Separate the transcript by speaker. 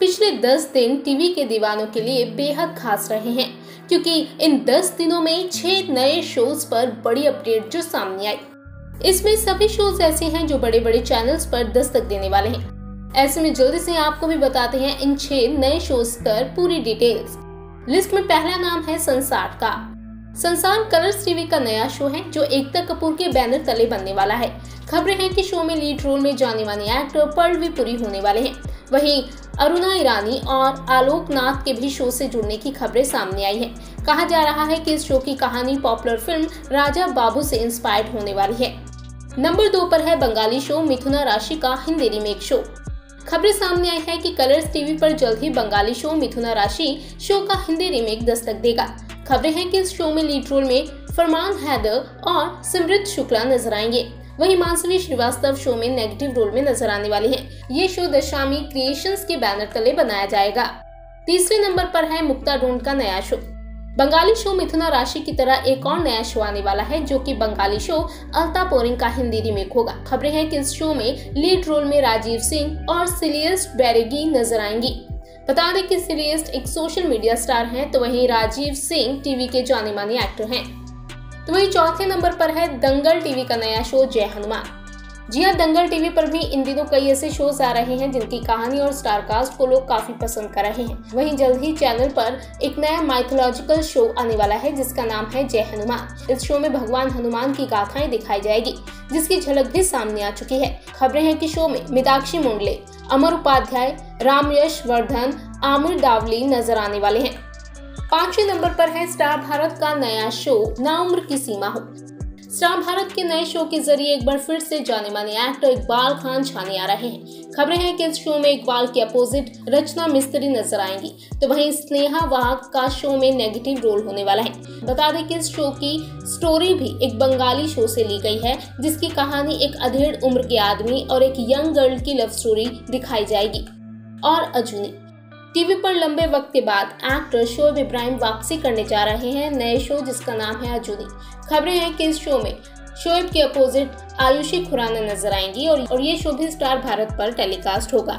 Speaker 1: पिछले 10 दिन टीवी के दीवानों के लिए बेहद खास रहे हैं, क्योंकि इन 10 दिनों में छह नए शोज़ पर बड़ी अपडेट जो सामने आई। इसमें सभी शोज़ ऐसे हैं जो बड़े बड़े चैनल्स पर दस्तक देने वाले हैं। ऐसे में जल्दी से आपको भी बताते हैं इन छह नए शोज़ पर पूरी डिटेल्स लिस्ट में पहला नाम है संसार का। संसार कलर्स टीवी का नया शो है, जो एकता कपूर के बैनर तले बनने वाला है। खबरें हैं कि शो में लीड रोल में जाने माने एक्टर पर्लवी पूरी होने वाले हैं। वहीं अरुणा ईरानी और आलोक नाथ के भी शो से जुड़ने की खबरें सामने आई हैं। कहा जा रहा है कि इस शो की कहानी पॉपुलर फ़िल्म राजा बाबू से इंस्पायर्ड होने वाली है। नंबर दो पर है बंगाली शो मिथुना राशि का हिंदी रीमेक शो। खबरें सामने आई है कि कलर्स टीवी पर जल्द ही बंगाली शो मिथुना राशि शो का हिंदी रीमेक दस्तक देगा। खबरें हैं कि इस शो में लीड रोल में फरमान हैदर और सिमृत शुक्ला नज़र आएँगे। वहीं मानसवी श्रीवास्तव शो में नेगेटिव रोल में नज़र आने वाली हैं। ये शो दशामी क्रिएशंस के बैनर तले बनाया जाएगा। तीसरे नंबर पर है मुक्ता डोंड का नया शो बंगाली शो मिथुना राशि की तरह एक और नया शो आने वाला है, जो कि बंगाली शो अल्ता पोरिंग का हिंदी रीमेक होगा। खबरें हैं कि इस शो में लीड रोल में राजीव सिंह और सिलियस बैरेगी नज़र आएँगी। बता दें कि सीरियस्ट एक सोशल मीडिया स्टार हैं तो वहीं राजीव सिंह टीवी के जाने माने एक्टर हैं। तो वहीं चौथे नंबर पर है दंगल टीवी का नया शो जय हनुमान। जी हाँ दंगल टीवी पर भी इन दिनों कई ऐसे शोज़ आ रहे हैं, जिनकी कहानी और स्टार कास्ट को लोग काफ़ी पसंद कर रहे हैं। वहीं जल्द ही चैनल पर एक नया माइथोलॉजिकल शो आने वाला है, जिसका नाम है जय हनुमान। इस शो में भगवान हनुमान की गाथाएँ दिखाई जाएगी, जिसकी झलक भी सामने आ चुकी है। खबरें हैं कि शो में मिताक्षी मुंडले अमर उपाध्याय, राम यश वर्धन, आमिर डावली नज़र आने वाले हैं। पांचवे नंबर पर है स्टार भारत का नया शो, ना उम्र की सीमा हो। स्टार भारत के नए शो के ज़रिए एक बार फिर से जाने माने एक्टर इकबाल खान छाने आ रहे हैं। खबरें हैं कि इस शो में इकबाल के अपोजिट रचना मिस्त्री नज़र आएँगी। तो वहीं स्नेहा वाहक का शो में नेगेटिव रोल होने वाला है। बता दें कि इस शो की स्टोरी भी एक बंगाली शो से ली गई है, जिसकी कहानी एक अधेड़ उम्र के आदमी और एक यंग गर्ल की लव स्टोरी दिखाई जाएगी। और अजुनी, टीवी पर लंबे वक्त के बाद एक्टर शोएब इब्राहिम वापसी करने जा रहे हैं नए शो जिसका नाम है अजूनी। खबरें हैं कि इस शो में शोएब के अपोजिट आयुषी खुराना नज़र आएँगी और, ये शो भी स्टार भारत पर टेलीकास्ट होगा।